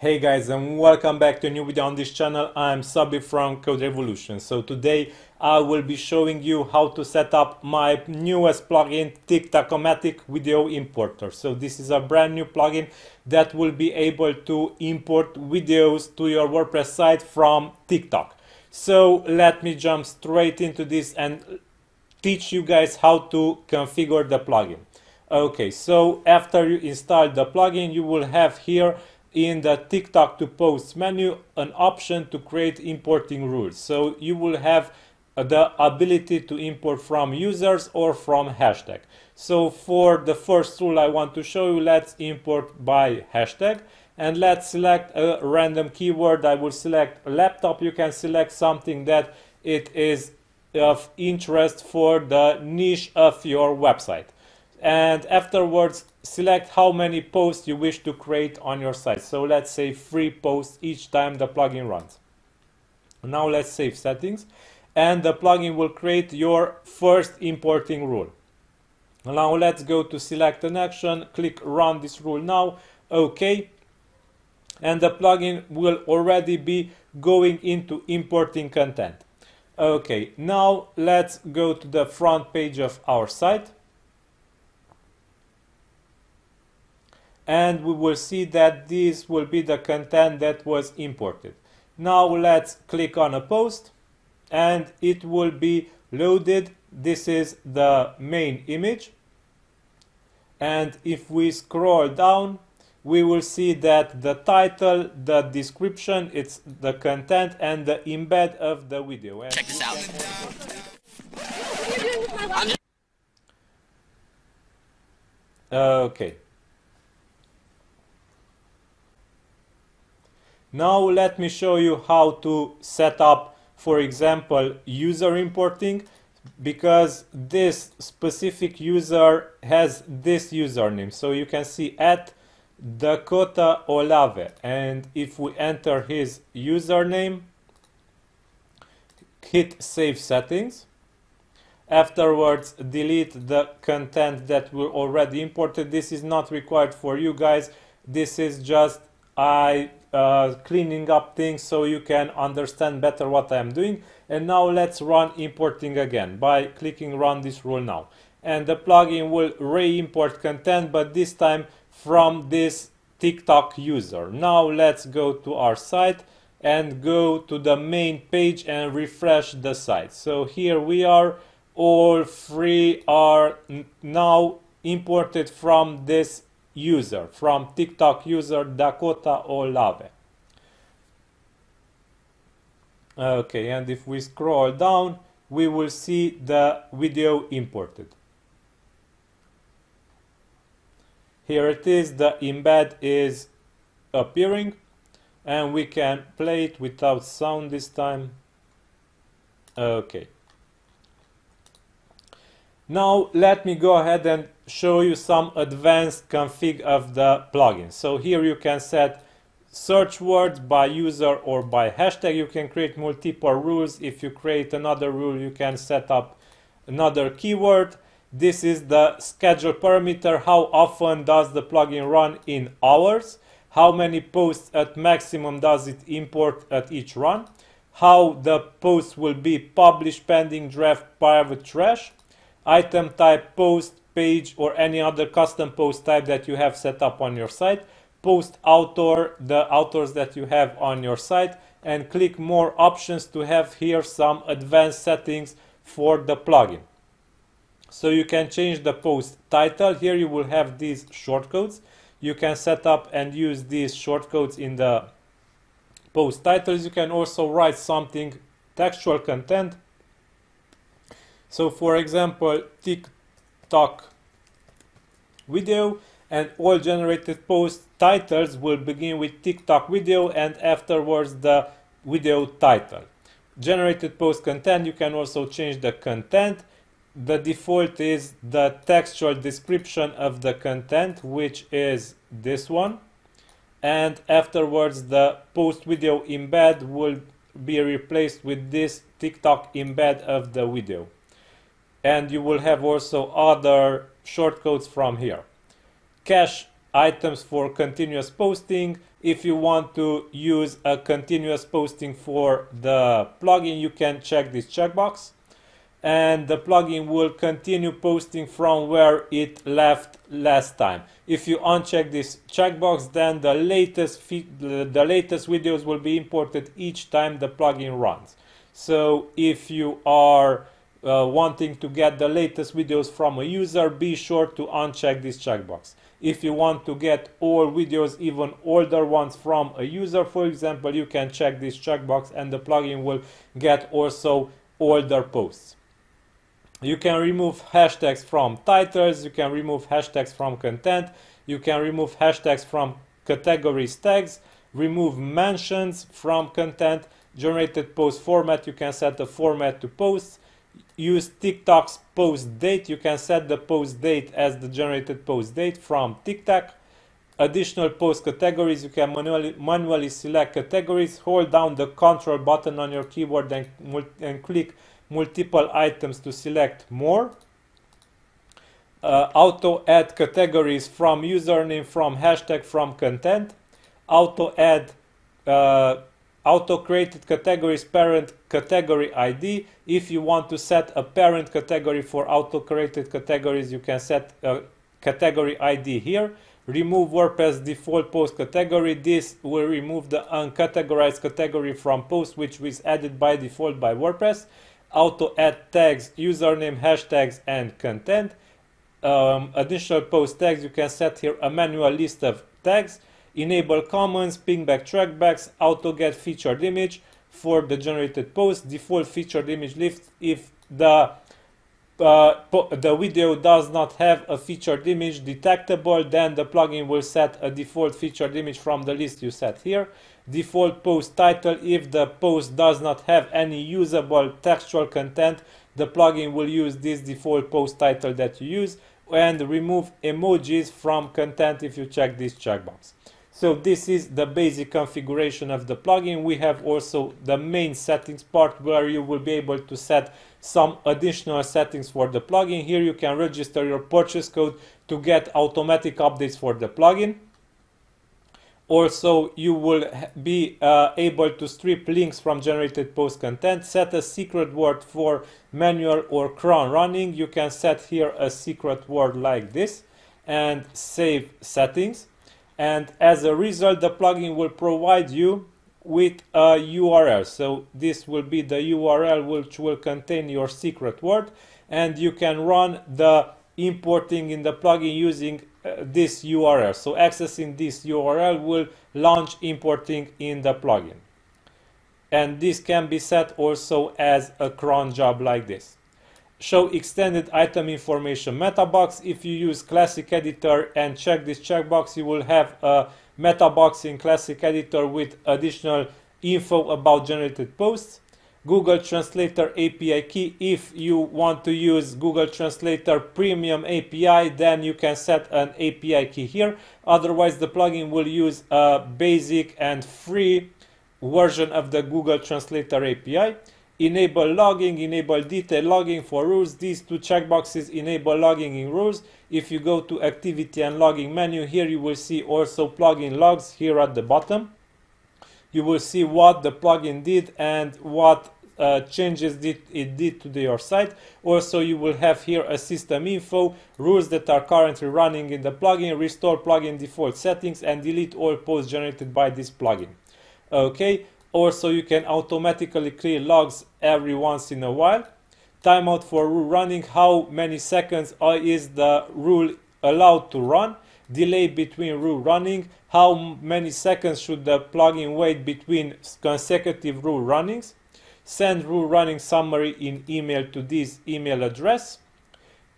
Hey guys and welcome back to a new video on this channel. I'm Sabi from CodeRevolution. So today I will be showing you how to set up my newest plugin TikTokomatic Video Importer. So this is a brand new plugin that will be able to import videos to your WordPress site from TikTok. So let me jump straight into this and teach you guys how to configure the plugin. Okay, so after you install the plugin, you will have here in the TikTok to post menu an option to create importing rules. So you will have the ability to import from users or from hashtag. So for the first rule I want to show you, let's import by hashtag and let's select a random keyword. I will select laptop. You can select something that it is of interest for the niche of your website and afterwards select how many posts you wish to create on your site. So let's say three posts each time the plugin runs. Now let's save settings and the plugin will create your first importing rule. Now let's go to select an action, click run this rule now, OK. And the plugin will already be going into importing content. Okay, now let's go to the front page of our site and we will see that this will be the content that was imported. Now let's click on a post and it will be loaded. This is the main image. And if we scroll down, we will see that the title, the description, it's the content and the embed of the video. Check this out. Okay. Now let me show you how to set up, for example, user importing because this specific user has this username. So you can see at Dakota Olave and if we enter his username, hit save settings. Afterwards, delete the content that we already imported. This is not required for you guys. This is just I uh, cleaning up things so you can understand better what I am doing. And now let's run importing again by clicking run this rule now. And the plugin will re-import content, but this time from this TikTok user. Now let's go to our site and go to the main page and refresh the site. So here we are, all three are now imported from this user from TikTok user Dakota Olave. Okay, and if we scroll down, we will see the video imported. Here it is, the embed is appearing and we can play it without sound this time. Okay. Now let me go ahead and show you some advanced config of the plugin. So here you can set search words by user or by hashtag. You can create multiple rules. If you create another rule, you can set up another keyword. This is the schedule parameter. How often does the plugin run in hours? How many posts at maximum does it import at each run? How the post will be published pending draft private trash item type, post, page, or any other custom post type that you have set up on your site, post author, the authors that you have on your site, and click more options to have here some advanced settings for the plugin. So you can change the post title. Here you will have these shortcodes. You can set up and use these shortcodes in the post titles. You can also write something textual content so for example, TikTok video and all generated post titles will begin with TikTok video and afterwards the video title. Generated post content, you can also change the content. The default is the textual description of the content, which is this one. And afterwards, the post video embed will be replaced with this TikTok embed of the video and you will have also other shortcodes from here. Cache items for continuous posting. If you want to use a continuous posting for the plugin, you can check this checkbox and the plugin will continue posting from where it left last time. If you uncheck this checkbox, then the latest the latest videos will be imported each time the plugin runs. So if you are uh, wanting to get the latest videos from a user, be sure to uncheck this checkbox. If you want to get all videos, even older ones from a user, for example, you can check this checkbox and the plugin will get also older posts. You can remove hashtags from titles, you can remove hashtags from content, you can remove hashtags from categories tags, remove mentions from content, generated post format, you can set the format to posts, use TikTok's post date, you can set the post date as the generated post date from TikTok. Additional post categories, you can manually, manually select categories, hold down the control button on your keyboard and, and click multiple items to select more. Uh, auto add categories from username, from hashtag, from content. Auto add uh, auto created categories parent category ID. If you want to set a parent category for auto created categories, you can set a category ID here. Remove WordPress default post category. This will remove the uncategorized category from post, which was added by default by WordPress auto add tags, username, hashtags, and content. Um, additional post tags, you can set here a manual list of tags. Enable comments, pingback trackbacks, auto get featured image for the generated post. Default featured image lift if the uh, the video does not have a featured image detectable, then the plugin will set a default featured image from the list you set here default post title. If the post does not have any usable textual content, the plugin will use this default post title that you use and remove emojis from content if you check this checkbox. So this is the basic configuration of the plugin. We have also the main settings part where you will be able to set some additional settings for the plugin. Here you can register your purchase code to get automatic updates for the plugin also you will be uh, able to strip links from generated post content set a secret word for manual or cron running you can set here a secret word like this and save settings and as a result the plugin will provide you with a URL so this will be the URL which will contain your secret word and you can run the importing in the plugin using uh, this URL. So accessing this URL will launch importing in the plugin. And this can be set also as a cron job like this. Show extended item information meta box. If you use classic editor and check this checkbox, you will have a meta box in classic editor with additional info about generated posts. Google Translator API key. If you want to use Google Translator Premium API, then you can set an API key here. Otherwise, the plugin will use a basic and free version of the Google Translator API. Enable logging, enable detail logging for rules. These two checkboxes enable logging in rules. If you go to activity and logging menu, here you will see also plugin logs here at the bottom you will see what the plugin did and what uh, changes did, it did to the, your site. Also, you will have here a system info, rules that are currently running in the plugin, restore plugin default settings, and delete all posts generated by this plugin. Okay, also you can automatically clear logs every once in a while. Timeout for rule running, how many seconds is the rule allowed to run? Delay between rule running, how many seconds should the plugin wait between consecutive rule runnings, send rule running summary in email to this email address,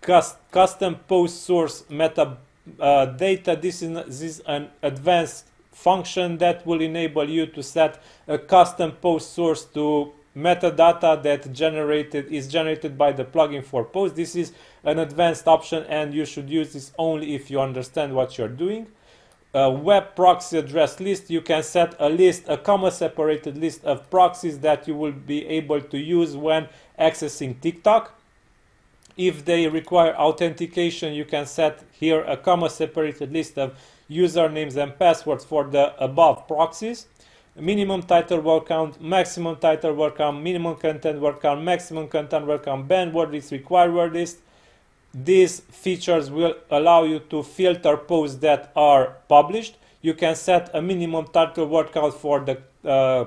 custom post source meta uh, data, this is, this is an advanced function that will enable you to set a custom post source to metadata that generated is generated by the plugin for post. This is an advanced option and you should use this only if you understand what you're doing. A web proxy address list, you can set a list, a comma separated list of proxies that you will be able to use when accessing TikTok. If they require authentication, you can set here a comma separated list of usernames and passwords for the above proxies. Minimum title word count, maximum title word count, minimum content word count, maximum content word count, banned word list, required word list. These features will allow you to filter posts that are published. You can set a minimum title word count for the uh,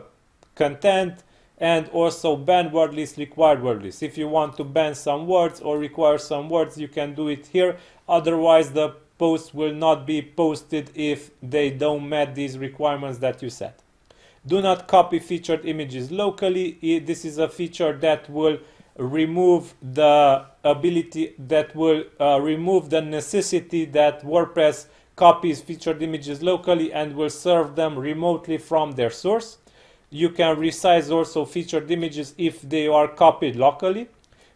content and also ban word list, required word list. If you want to ban some words or require some words, you can do it here. Otherwise, the posts will not be posted if they don't meet these requirements that you set. Do not copy featured images locally. This is a feature that will remove the ability, that will uh, remove the necessity that WordPress copies featured images locally and will serve them remotely from their source. You can resize also featured images if they are copied locally.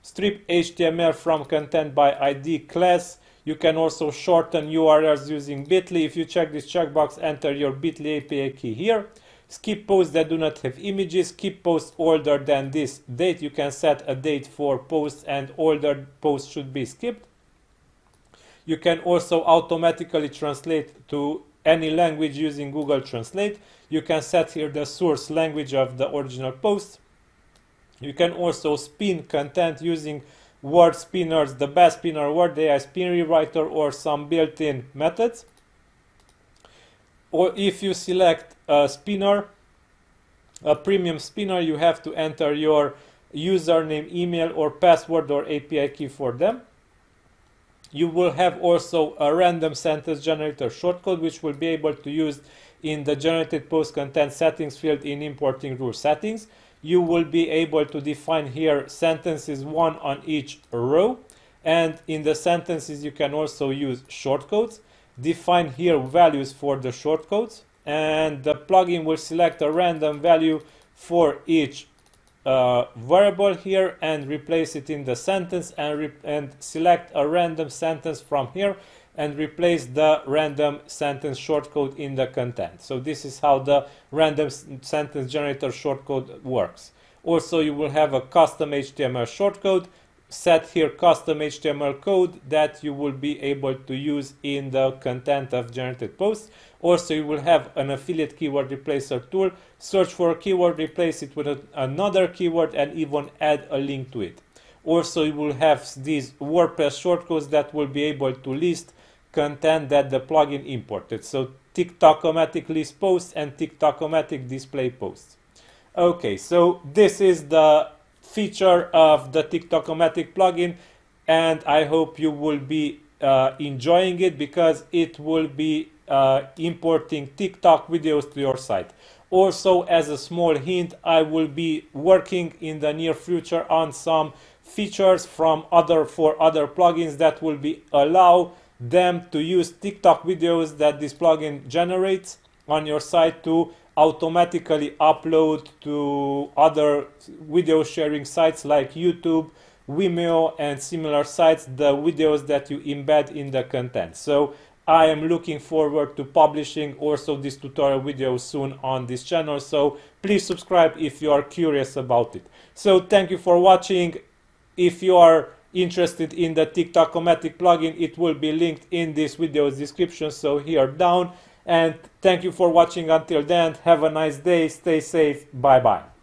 Strip HTML from content by ID class. You can also shorten URLs using Bitly. If you check this checkbox, enter your Bitly API key here. Skip posts that do not have images. Skip posts older than this date. You can set a date for posts and older posts should be skipped. You can also automatically translate to any language using Google Translate. You can set here the source language of the original post. You can also spin content using word spinners, the best spinner WordAi spin rewriter or some built-in methods. Or if you select a spinner, a premium spinner, you have to enter your username, email or password or API key for them. You will have also a random sentence generator shortcode which will be able to use in the generated post content settings field in importing rule settings. You will be able to define here sentences one on each row and in the sentences you can also use shortcodes. Define here values for the shortcodes and the plugin will select a random value for each uh, variable here and replace it in the sentence and, and select a random sentence from here and replace the random sentence shortcode in the content. So this is how the random sentence generator shortcode works. Also, you will have a custom HTML shortcode set here custom HTML code that you will be able to use in the content of generated posts. Also, you will have an affiliate keyword replacer tool. Search for a keyword, replace it with a, another keyword, and even add a link to it. Also, you will have these WordPress shortcodes that will be able to list content that the plugin imported. So TikTokomatic list posts and TikTokomatic display posts. Okay, so this is the feature of the TikTokomatic plugin and I hope you will be uh, enjoying it because it will be uh, importing TikTok videos to your site. Also, as a small hint, I will be working in the near future on some features from other for other plugins that will be allow them to use TikTok videos that this plugin generates on your site to automatically upload to other video sharing sites like YouTube, Vimeo and similar sites the videos that you embed in the content. So I am looking forward to publishing also this tutorial video soon on this channel. So please subscribe if you are curious about it. So thank you for watching. If you are interested in the TikTokomatic plugin, it will be linked in this video's description. So here down and thank you for watching until then. Have a nice day. Stay safe. Bye bye.